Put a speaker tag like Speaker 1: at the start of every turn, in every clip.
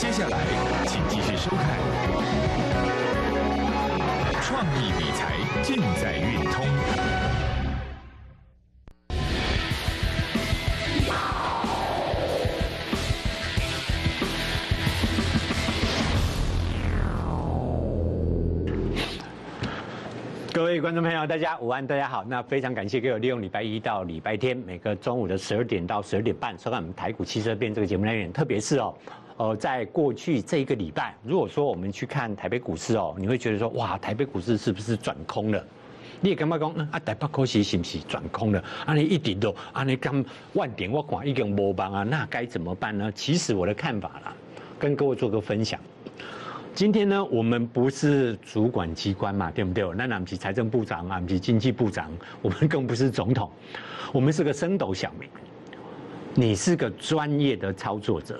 Speaker 1: 接下来，请继续收看《创意理财尽在运通》。
Speaker 2: 各位观众朋友，大家午安，大家好。那非常感谢各位利用礼拜一到礼拜天每个中午的十二点到十二点半收看我们台股汽车变这个节目内容。特别是哦，呃，在过去这一个礼拜，如果说我们去看台北股市哦，你会觉得说，哇，台北股市是不是转空了？你也感觉讲，啊，台北股市是不是转空了？啊，你一直都，啊，你刚万点我看已经无帮啊，那该怎么办呢？其实我的看法啦，跟各位做个分享。今天呢，我们不是主管机关嘛，对不对？那俺们是财政部长，俺们是经济部长，我们更不是总统，我们是个升斗小民。你是个专业的操作者，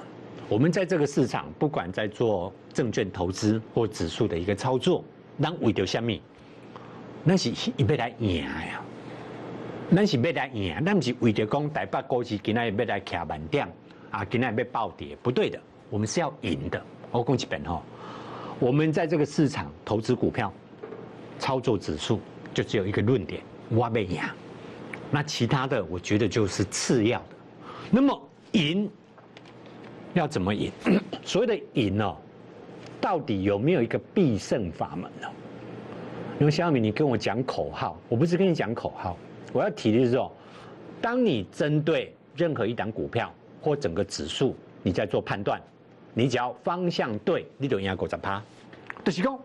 Speaker 2: 我们在这个市场，不管在做证券投资或指数的一个操作，咱为着什么？那是一要来赢呀，咱是要来赢，咱不是为着讲台北股市今仔要来卡满点啊，今仔要暴跌，不对的，我们是要赢的。我讲一遍吼。我们在这个市场投资股票、操作指数，就只有一个论点：挖贝亚。那其他的，我觉得就是次要的。那么赢要怎么赢？所谓的赢哦，到底有没有一个必胜法门呢？因为小米，你跟我讲口号，我不是跟你讲口号，我要提的是说，当你针对任何一档股票或整个指数，你在做判断。你只要方向对，你就赢五十趴。就是讲，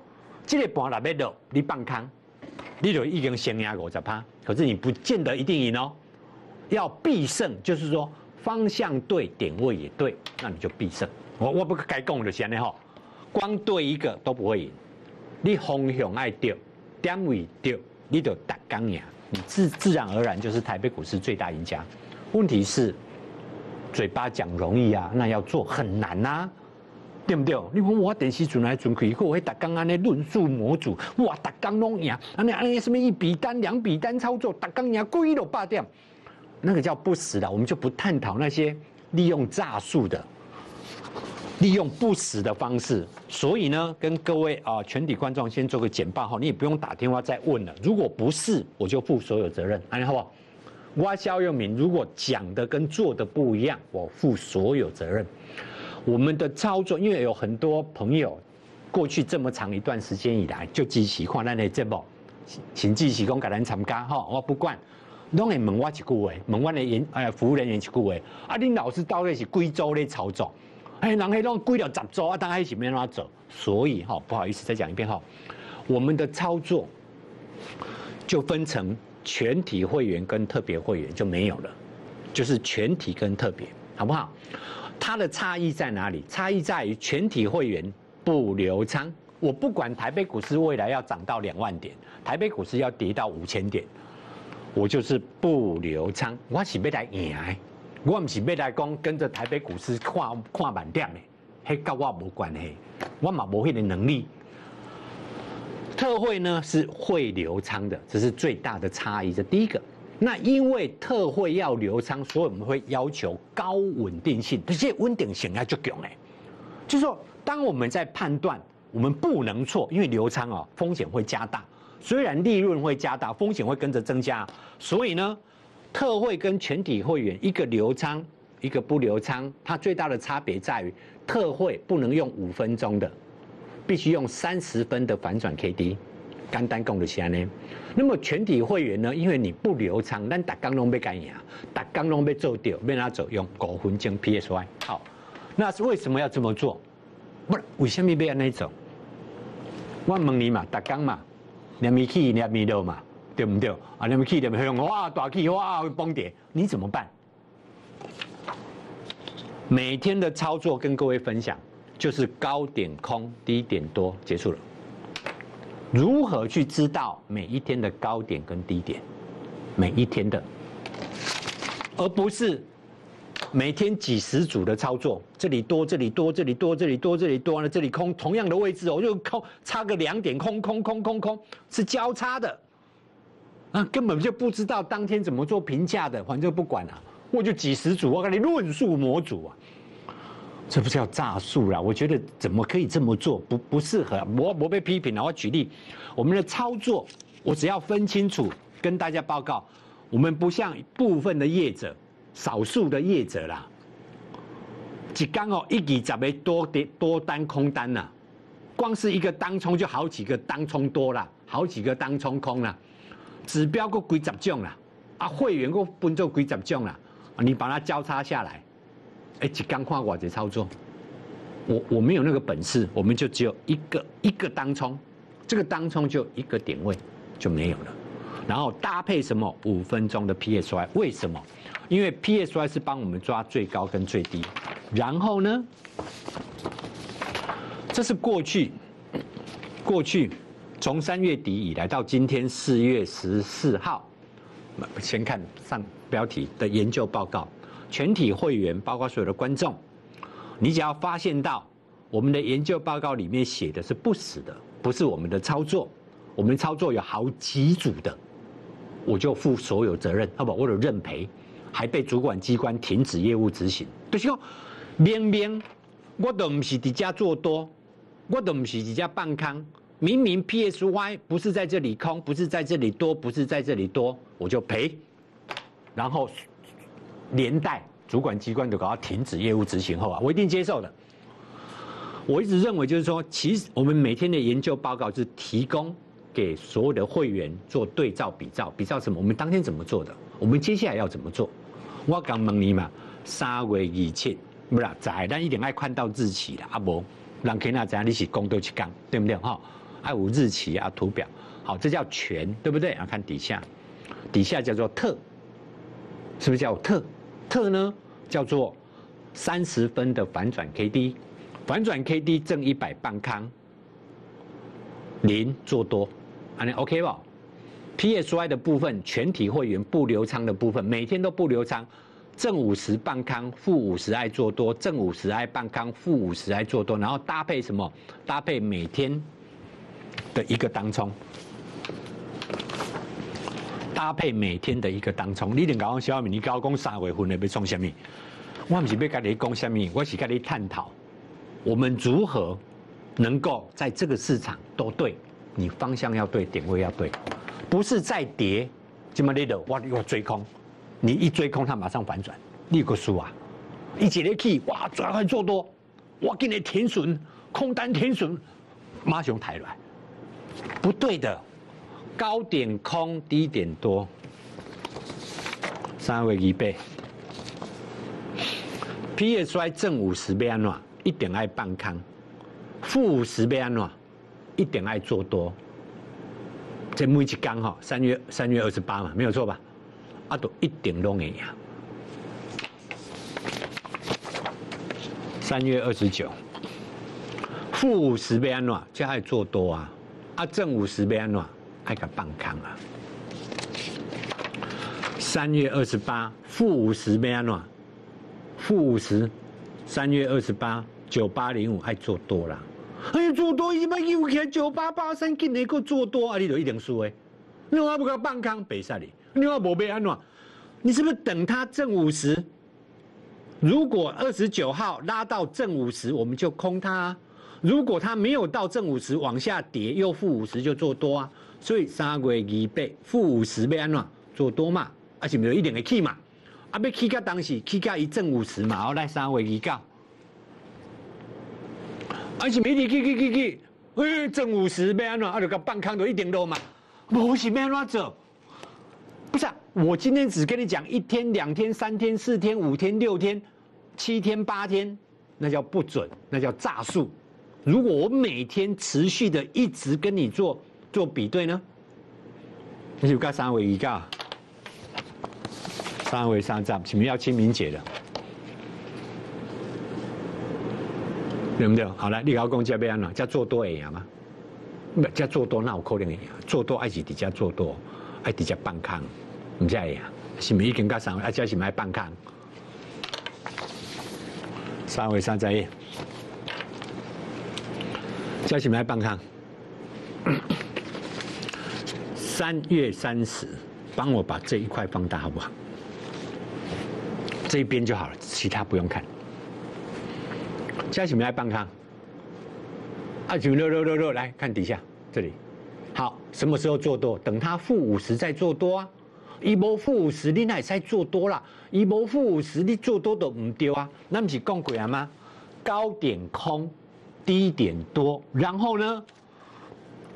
Speaker 2: 这个盘那边落，你放空，你就已经先赢五十趴。可是你不见得一定赢哦。要必胜，就是说方向对，点位也对，那你就必胜。我我不该讲的先的哈，光对一个都不会赢。你方向爱对，点位对，你就打刚赢，你自自然而然就是台北股市最大赢家。问题是。嘴巴讲容易啊，那要做很难呐，对不对？你看我电视转来转去，以后会打刚刚那论述模组，哇，打刚弄赢，啊你啊你什么一笔单、两笔单操作，打刚赢故意都罢掉，那个叫不死的，我们就不探讨那些利用诈术的，利用不死的方式。所以呢，跟各位啊全体观众先做个简报哈，你也不用打电话再问了。如果不是，我就负所有责任，安好不好？我肖佑敏，如果讲的跟做的不一样，我负所有责任。我们的操作，因为有很多朋友过去这么长一段时间以来，就支持看咱的节目，请支持讲给咱参加哈。我不管，拢会问我一句话，问我的员哎服务人员一句话，啊，恁老师到底是贵州的操作？哎，人迄拢贵了十周啊，当然是没办法走。所以哈，不好意思，再讲一遍哈，我们的操作就分成。全体会员跟特别会员就没有了，就是全体跟特别，好不好？它的差异在哪里？差异在于全体会员不留仓，我不管台北股市未来要涨到两万点，台北股市要跌到五千点，我就是不留仓。我是要来赢，我唔是要来讲跟着台北股市看看满点的，迄跟我无关系，我嘛无迄个能力。特惠呢是会留仓的，这是最大的差异。这第一个，那因为特惠要留仓，所以我们会要求高稳定性，这些稳定性要就强哎。就是说，当我们在判断，我们不能错，因为留仓啊风险会加大，虽然利润会加大，风险会跟着增加。所以呢，特惠跟全体会员一个流仓，一个不流仓，它最大的差别在于，特惠不能用五分钟的。必须用三十分的反转 K D，干单供的钱呢？那么全体会员呢？因为你不流仓，但打钢龙被干赢，打钢龙被做掉，被拿走用五分钟 P S Y。好，那是为什么要这么做？不是为什么要那走？我问你嘛，打钢嘛，两米起，两米六嘛，对不对？啊，两米起，两米用哇，大起哇会崩跌，你怎么办？每天的操作跟各位分享。就是高点空，低点多，结束了。如何去知道每一天的高点跟低点？每一天的，而不是每天几十组的操作，这里多，这里多，这里多，这里多，这里多，了这里空，同样的位置，我就空差个两点，空空空空空，是交叉的，啊，根本就不知道当天怎么做评价的，反正不管了，我就几十组，我跟你论述模组啊。这不是叫诈术啦！我觉得怎么可以这么做？不不适合，我我被批评了。我举例，我们的操作，我只要分清楚，跟大家报告，我们不像部分的业者，少数的业者啦，一刚哦一几十倍多跌多单空单呐，光是一个当冲就好几个当冲多了，好几个当冲空了，指标个几十种啦，啊会员个分做几十种啦，你把它交叉下来。哎，几刚跨寡节操作，我我没有那个本事，我们就只有一个一个当冲，这个当冲就一个点位就没有了，然后搭配什么五分钟的 PSY？为什么？因为 PSY 是帮我们抓最高跟最低，然后呢，这是过去过去从三月底以来到今天四月十四号，先看上标题的研究报告。全体会员，包括所有的观众，你只要发现到我们的研究报告里面写的是不死的，不是我们的操作，我们操作有好几组的，我就负所有责任，好不？我有认赔，还被主管机关停止业务执行。就是说，明明我都不是底下做多，我都不是底下半康，明明 PSY 不是在这里空，不是在这里多，不是在这里多，我就赔，然后。连带主管机关都搞到停止业务执行后啊，我一定接受的。我一直认为就是说，其实我们每天的研究报告是提供给所有的会员做对照比照，比照什么？我们当天怎么做的？我们接下来要怎么做？我刚问你嘛，三月二七，不啦，在但一定爱看到日期啦，阿伯让其他怎你是公都去讲，对不对？哈，爱有日期啊，图表，好，这叫全，对不对？啊，看底下，底下叫做特，是不是叫特？特呢叫做三十分的反转 K D，反转 K D 正一百半康，零做多，安尼 OK 不？P S Y 的部分全体会员不流仓的部分，每天都不流仓，正五十半康，负五十爱做多，正五十爱半康，负五十爱做多，然后搭配什么？搭配每天的一个当冲。搭配每天的一个当冲，你连搞讲小米，你搞讲三月份的要冲什么？我不是要跟你讲什么，我是跟你探讨，我们如何能够在这个市场都对，你方向要对，点位要对，不是再跌，这么累的，哇，又追空，你一追空，它马上反转，你个输啊！一起来去，哇，转快做多，我给你停损，空单停损，马上抬来，不对的。高点空，低点多，三位一倍。PSY 正五十倍安怎？一点爱半康，负五十倍安怎？一点爱做多。这每一刚哈，三月三月二十八嘛，没有错吧？啊，都一点都没呀。三月二十九，负五十倍安怎？就爱做多啊。啊，正五十倍安怎？爱个半康啊！三月二十八负五十倍安怎？负五十，三月二十八九八零五爱做多啦！哎，做多一般又起九八八三，今年够做多啊！你就一定输诶！你话不搞半康北赛里，你话无被安怎？你是不是等它正五十？如果二十九号拉到正五十，我们就空它；如果它没有到正五十，往下跌又负五十，就做多啊！所以三月二百负五十要安怎做多嘛？而且没有一定会起嘛？啊，要起到当时起到一正五十嘛？后来三月二九，而且没得起起起起，哎，正五十要安怎？啊，就个半康都一点多嘛？不是要安怎走？不是啊，我今天只跟你讲一天、两天、三天、四天、五天、六天、七天、八天，那叫不准，那叫诈术。如果我每天持续的一直跟你做。做比对呢？你就加三位一个，三位三站，前面要清明节的，对不对？好了，你老公加边了，加做多一样吗？不加做多，那有可能。做多爱是底下做多，爱底下半康，唔知一样。是咪已经加三位，啊，加是咪半康？三位三站，加是咪半康？三月三十，帮我把这一块放大好不好？这一边就好了，其他不用看。加什么来帮他？啊，就六六六六，来看底下这里。好，什么时候做多？等它负五十再做多啊！一波负五十，你那也再做多啦。一波负五十，你做多都唔丢啊！那不是讲过啊吗？高点空，低点多，然后呢？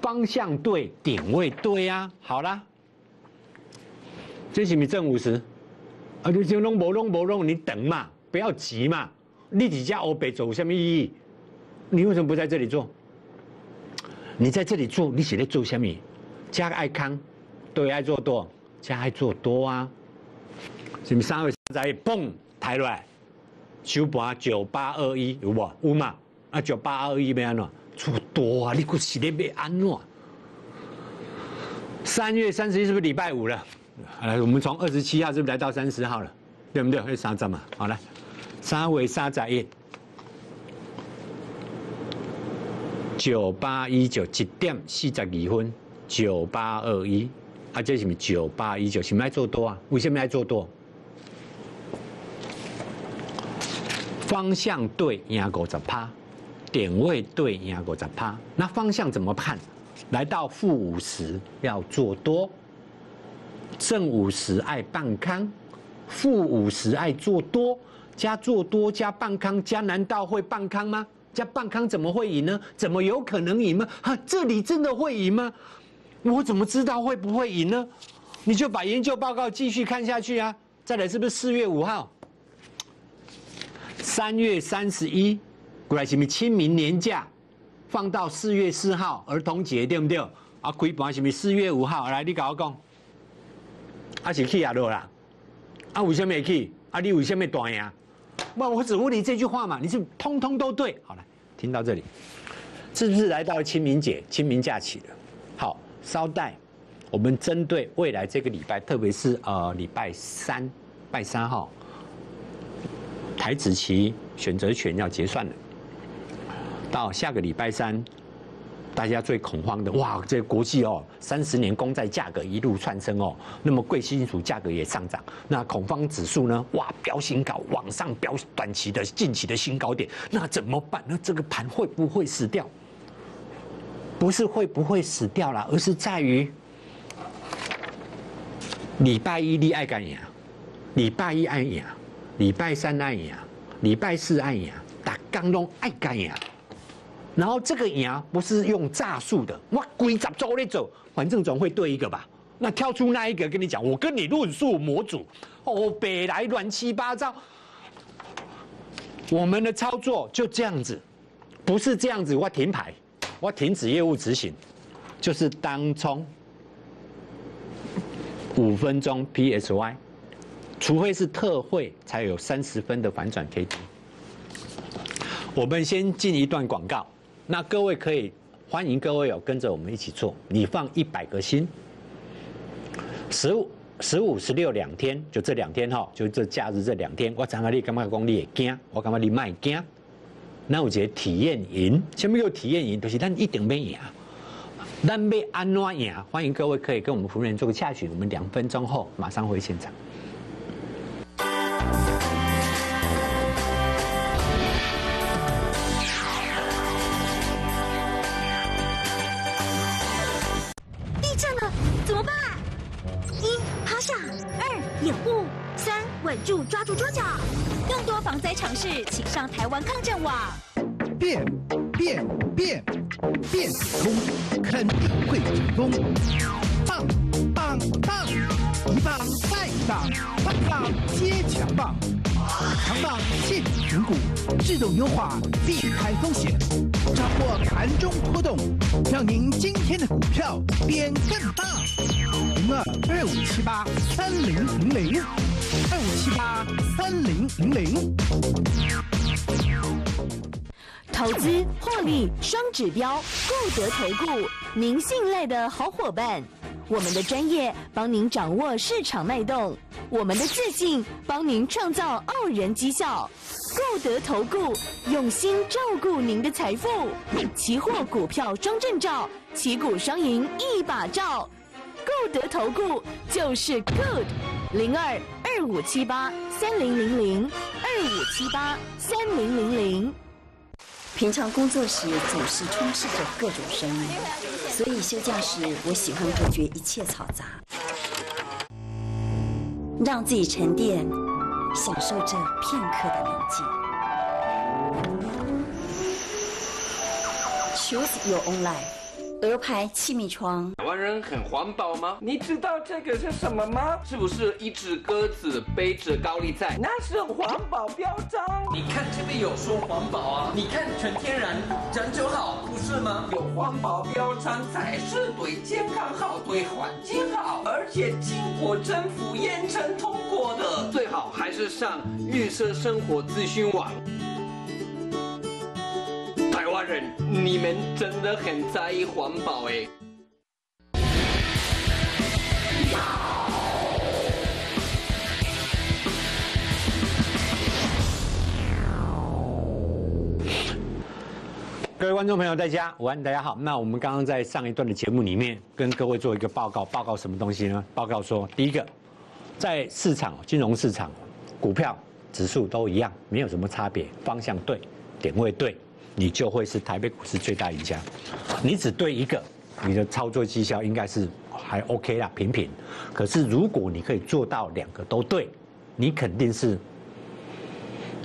Speaker 2: 方向对，点位对啊！好啦，这是咪正五十？啊，你就弄无弄无弄，你等嘛，不要急嘛。你几家欧北走什么意义？你为什么不在这里做？你在这里做，你写在做什么？加个爱康，对，爱做多，加爱做多啊！是咪三位在蹦抬来，九八九八二一有无？有嘛？啊，九八二一咩喏？做多啊！你估是咧要安怎？三月三十一是不是礼拜五了？来，我们从二十七号是不是来到三十号了？对不对？会三张嘛？好来，三为三十一，九八一九一点四十二分，九八二一，啊，这是什么九八一九？是咪爱做多啊？为什么爱做多？方向对，赢五十趴。点位对，赢五十趴。那方向怎么判？来到负五十要做多，正五十爱半康，负五十爱做多，加做多加半康加，难道会半康吗？加半康怎么会赢呢？怎么有可能赢吗？哈，这里真的会赢吗？我怎么知道会不会赢呢？你就把研究报告继续看下去啊！再来是不是四月五号？三月三十一？过来是咪清明年假放到四月四号儿童节对不对？啊，开盘是咪四月五号？来，你跟我讲，啊是去啊落啦？啊为什么去？啊你为什么断呀？不，我只问你这句话嘛，你是通通都对。好了，听到这里，是不是来到了清明节、清明假期了？好，稍待，我们针对未来这个礼拜，特别是呃礼拜三、拜三号，台子棋选择权要结算了。到下个礼拜三，大家最恐慌的哇，这国际哦，三十年公债价格一路窜升哦，那么贵金属价格也上涨，那恐慌指数呢？哇，飙新高，往上飙短期的近期的新高点，那怎么办？那这个盘会不会死掉？不是会不会死掉了，而是在于礼拜一你爱干呀，礼拜一爱呀，礼拜三爱呀，礼拜四爱呀，打刚龙爱干呀。然后这个赢不是用诈术的，我规则走你走，反正总会对一个吧。那跳出那一个跟你讲，我跟你论述模组，哦，北来乱七八糟。我们的操作就这样子，不是这样子，我停牌，我停止业务执行，就是当冲五分钟 PSY，除非是特惠才有三十分的反转 K D。我们先进一段广告。那各位可以欢迎各位有跟着我们一起做，你放一百个心，十五、十五、十六两天，就这两天哈，就这假日这两天，我讲个你感觉讲你会惊，我感觉你卖惊，那有一个体验营，什么叫体验营？就是咱一定要赢，咱要安怎赢？欢迎各位可以跟我们服务员做个洽询，我们两分钟后马上回现场。
Speaker 3: 变变变通，肯定会成功。棒棒棒，一棒再一棒，棒棒接强棒，强棒现选股，自动优化，避开风险，掌握盘中波动，让您今天的股票变更大。零二二五七八三零零零。二五七八三零零零，
Speaker 4: 投资获利双指标，固德投顾，您信赖的好伙伴。我们的专业帮您掌握市场脉动，我们的自信帮您创造傲人绩效。固德投顾用心照顾您的财富，期货股票双证照，旗鼓双赢一把照。固德投顾就是 good，零二。二五七八三零零零，二五七八三零零零。
Speaker 5: 平常工作时总是充斥着各种声音，所以休假时我喜欢隔绝一切嘈杂，让自己沉淀，享受这片刻的宁静。Choose your own life。鹅牌气密窗。
Speaker 6: 台湾人很环保吗？你知道这个是什么吗？是不是一只鸽子背着高利贷？那是环保标章。你看这边有说环保啊？你看全天然，人就好，不是吗？有环保标章才是对健康好，对环境好，而且经过政府验证通过的，最好还是上绿色生活资讯网。台湾人，你们真的很在意环保哎。
Speaker 2: 各位观众朋友，大家午安，大家好。那我们刚刚在上一段的节目里面，跟各位做一个报告，报告什么东西呢？报告说，第一个，在市场金融市场，股票指数都一样，没有什么差别，方向对，点位对，你就会是台北股市最大赢家。你只对一个，你的操作绩效应该是还 OK 啦，平平。可是如果你可以做到两个都对，你肯定是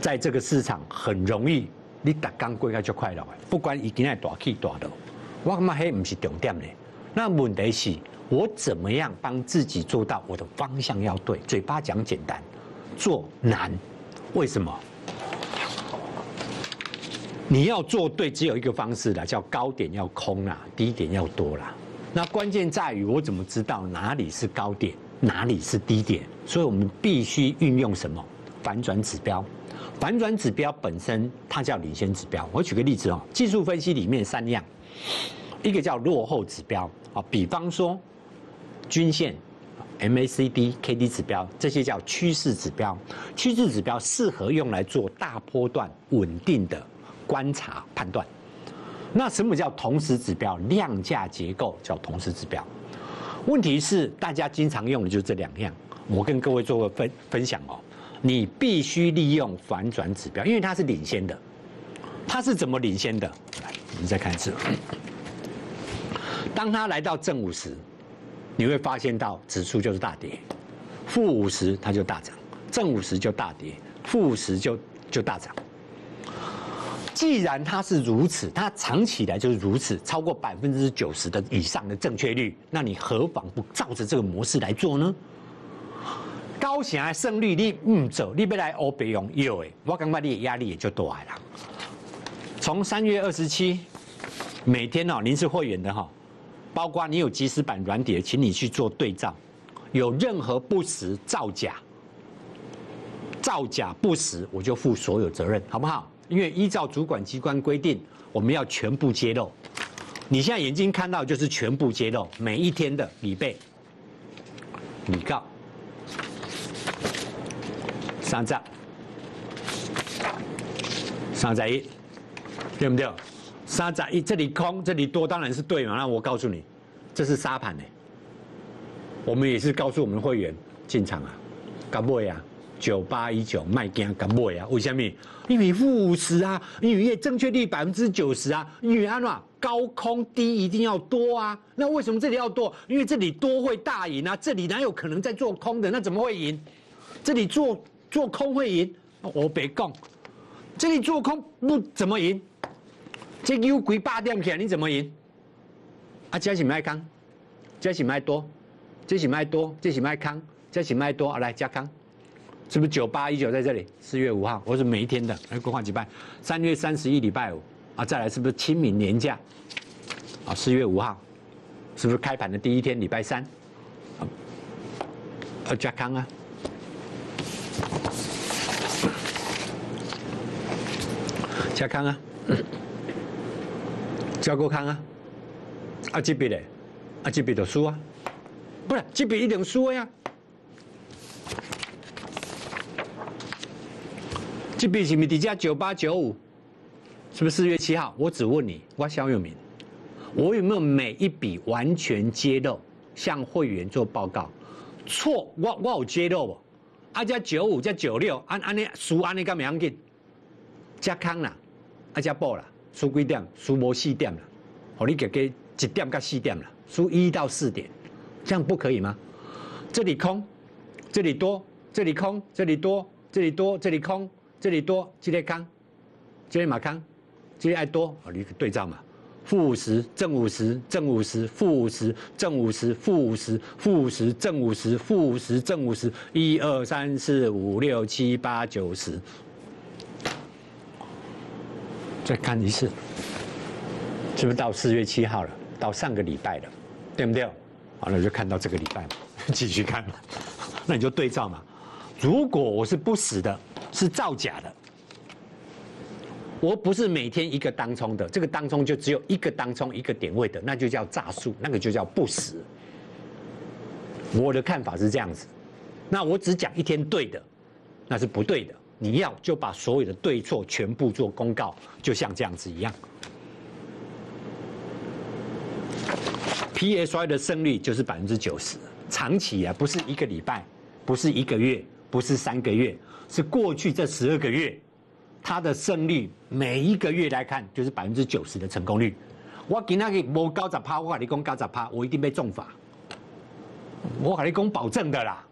Speaker 2: 在这个市场很容易。你打刚过来就快了，不管伊今日大起大落，我感觉迄唔是重点咧。那问题是，我怎么样帮自己做到我的方向要对？嘴巴讲简单，做难。为什么？你要做对，只有一个方式啦，叫高点要空啦，低点要多啦。那关键在于我怎么知道哪里是高点，哪里是低点？所以我们必须运用什么反转指标。反转指标本身它叫领先指标。我举个例子哦，技术分析里面三样，一个叫落后指标啊，比方说均线、MACD、KD 指标，这些叫趋势指标。趋势指标适合用来做大波段稳定的观察判断。那什么叫同时指标？量价结构叫同时指标。问题是大家经常用的就是这两样。我跟各位做个分分享哦。你必须利用反转指标，因为它是领先的。它是怎么领先的？来，我们再看一次。当它来到正五十，你会发现到指数就是大跌；负五十它就大涨，正五十就大跌，负五十就就大涨。既然它是如此，它藏起来就是如此，超过百分之九十的以上的正确率，那你何妨不照着这个模式来做呢？高型的胜率你唔走，你要来欧北用有诶，我感觉你的压力也就大了。从三月二十七，每天哦，您是会员的哈，包括你有即时版软碟，请你去做对照，有任何不实造假、造假不实，我就负所有责任，好不好？因为依照主管机关规定，我们要全部揭露。你现在眼睛看到就是全部揭露，每一天的礼备、礼告。三十，三十一，对不对？三十一，这里空，这里多，当然是对嘛。那我告诉你，这是沙盘呢。我们也是告诉我们会员进场啊，敢买啊，九八一九卖给敢买啊？为什么？因为负五十啊，因为正确率百分之九十啊，因为安嘛高空低一定要多啊。那为什么这里要多？因为这里多会大赢啊，这里哪有可能在做空的？那怎么会赢？这里做。做空会赢，我别讲，这里做空不怎么赢，这又鬼八点起来，你怎么赢？啊，这是卖康，这是卖多，这是卖多，这是卖康，这是卖多，啊来加康，是不是九八一九在这里？四月五号，我是每一天的，来规划几班？三月三十一礼拜五，啊再来是不是清明年假？啊四月五号，是不是开盘的第一天礼拜三？啊加康啊。加康啊，加过康啊，啊这边嘞，啊这边就输啊，不是这边一定输呀，这边？是不是底价九八九五？是不是四月七号？我只问你，我肖永明，我有没有每一笔完全揭露，向会员做报告？错，我我有揭露不？啊加九五加九六，按按你输按你干么样紧？加康啦。啊，加报啦，输几点？输无四点了，哦，你给给一点到四点了，输一到四点，这样不可以吗？这里空，这里多，这里空，这里多，这里多，这里空，这里多，这里康，这里马康，这里爱多，哦，你对照嘛。负五十，正五十，正五十，负五十，正五十，负五十，负五十，正五十，负五十，正五十，一二三四五六七八九十，再看一次，是不是到四月七号了？到上个礼拜了，对不对？好了，就看到这个礼拜嘛，继续看嘛，那你就对照嘛。如果我是不死的，是造假的。我不是每天一个当冲的，这个当冲就只有一个当冲一个点位的，那就叫诈术，那个就叫不死。我的看法是这样子，那我只讲一天对的，那是不对的。你要就把所有的对错全部做公告，就像这样子一样。PSY 的胜率就是百分之九十，长期啊，不是一个礼拜，不是一个月，不是三个月，是过去这十二个月。它的胜率每一个月来看就是百分之九十的成功率。我今天给无高十趴，我跟你讲高十趴，我一定被重罚。我跟你讲保证的啦。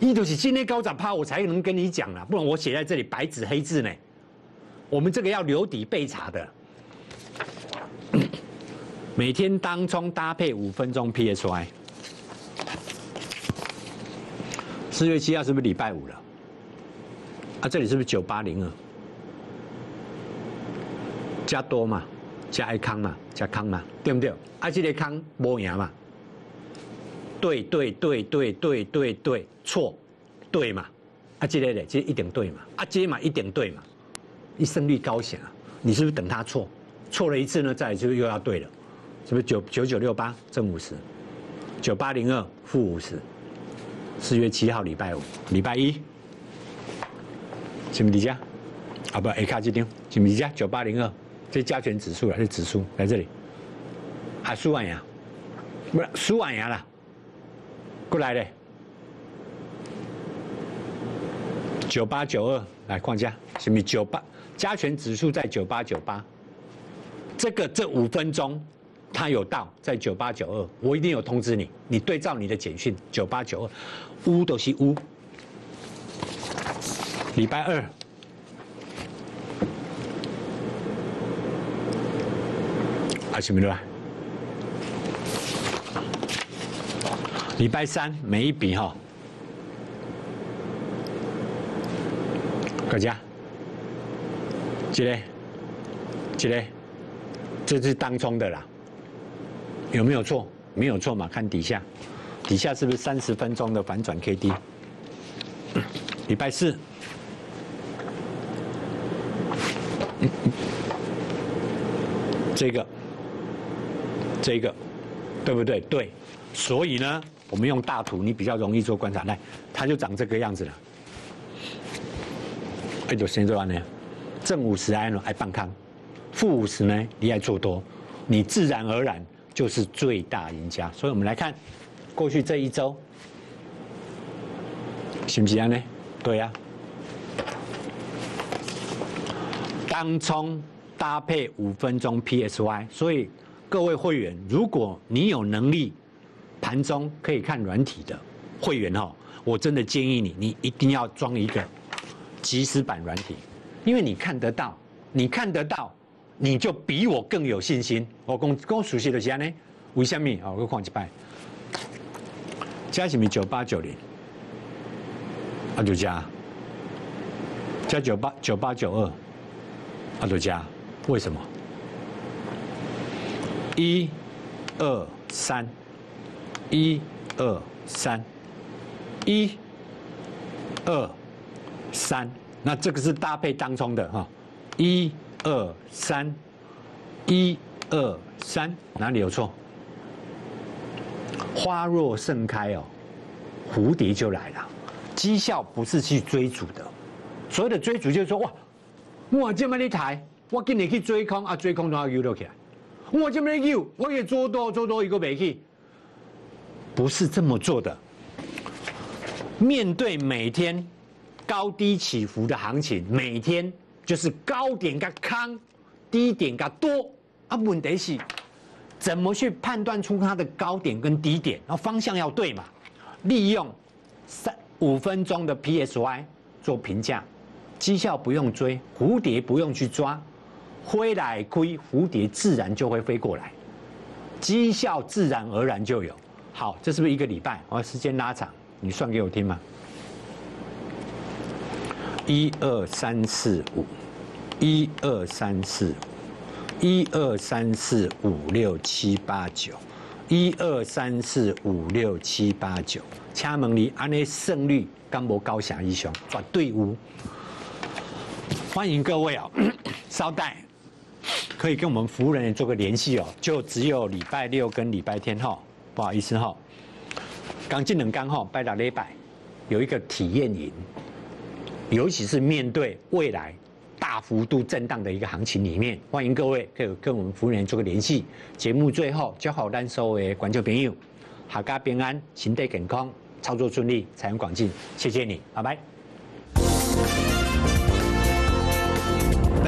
Speaker 2: 一就是今天高十趴，我才能跟你讲啦，不然我写在这里白纸黑字呢。我们这个要留底备查的。每天当中搭配五分钟 PSY。四月七号是不是礼拜五了？啊，这里是不是九八零二？加多嘛，加爱康嘛，加康嘛，对不对？啊，这个康无赢嘛？对对对对对对对，错，对嘛？啊，这个嘞，这一定对嘛？啊，这嘛一定对嘛？一胜率高显啊！你是不是等他错？错了一次呢，再就又要对了，是不是九九九六八正五十，九八零二负五十？四月七号礼拜五，礼拜一。是不是加？啊不，A 卡这张是不是加九八零二？这加权指数了，这指数在这里。还苏万阳，不是苏万阳了，过来的。九八九二来框架，什么九八？加权指数在九八九八。这个这五分钟，他有到在九八九二，我一定有通知你，你对照你的简讯，九八九二，乌都是乌。礼拜二，还是没来。礼拜三每一笔哈，大家，这嘞，这嘞，这是当中的啦，有没有错？没有错嘛，看底下，底下是不是三十分钟的反转 K D？礼拜四。这个，这个，对不对？对，所以呢，我们用大图，你比较容易做观察。来，它就长这个样子了。哎，就先做完呢。正五十爱爱半康，负五十呢，你爱做多，你自然而然就是最大赢家。所以我们来看过去这一周，行不行呢？对呀。当冲搭配五分钟 PSY，所以各位会员，如果你有能力盘中可以看软体的会员哦，我真的建议你，你一定要装一个即时版软体，因为你看得到，你看得到，你就比我更有信心。我公公熟悉的是呢，为什么？哦，我看一拜，加什么九八九零，那就加加九八九八九二。阿多加，为什么？一、二、三，一、二、三，一、二、三。那这个是搭配当中的哈，一、二、三，一、二、三，哪里有错？花若盛开哦，蝴蝶就来了。绩效不是去追逐的，所谓的追逐就是说哇。我这么一台，我今年去追空啊，追空都要游落起来。我这么一游，我也做多做多一个没去，不是这么做的。面对每天高低起伏的行情，每天就是高点个康，低点噶多啊？问题是怎么去判断出它的高点跟低点？然后方向要对嘛？利用三五分钟的 PSY 做评价，绩效不用追，蝴蝶不用去抓，飞来归蝴蝶自然就会飞过来，绩效自然而然就有。好，这是不是一个礼拜？我时间拉长，你算给我听吗？一二三四五，一二三四五，一二三四五六七八九，一二三四五六七八九。请问你安尼胜率敢无高下一雄？绝对有。欢迎各位哦，稍待，可以跟我们服务人员做个联系哦。就只有礼拜六跟礼拜天哈，不好意思哈。刚进冷刚哈，拜六礼拜有一个体验营。尤其是面对未来大幅度震荡的一个行情里面，欢迎各位可以跟我们服务员做个联系。节目最后，交好单收为观众朋友，阖家平安，心态健康，操作顺利，财源广进。谢谢你，拜拜。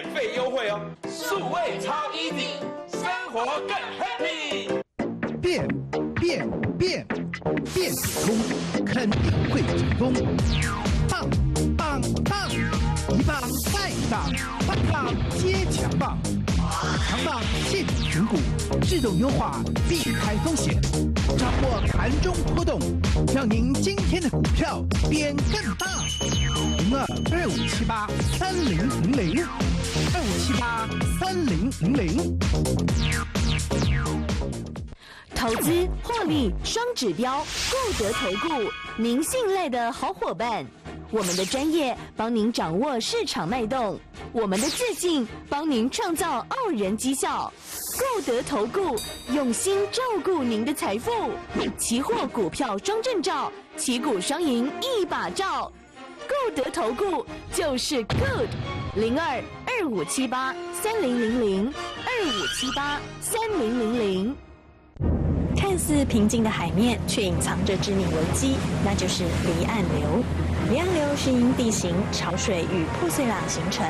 Speaker 7: 免费优惠哦，数位超 easy，生活更 happy。
Speaker 3: 变变变，变子通肯定会成功。棒棒棒，一棒再棒，棒棒接强棒，强棒现场选股，自动优化，避开风险，掌握盘中波动，让您今天的股票变更大。零二二五七八三零零零，二五七八三零零零。
Speaker 4: 投资获利双指标，固德投顾，您信赖的好伙伴。我们的专业帮您掌握市场脉动，我们的自信帮您创造傲人绩效。固德投顾用心照顾您的财富，期货股票双证照，旗鼓双赢一把照。固德投顾就是 good，零二二五七八三零零零二五七八三零零零。看似平静的海面，却隐藏着致命危机，那就是离岸流。离岸流是因地形、潮水与破碎浪形成。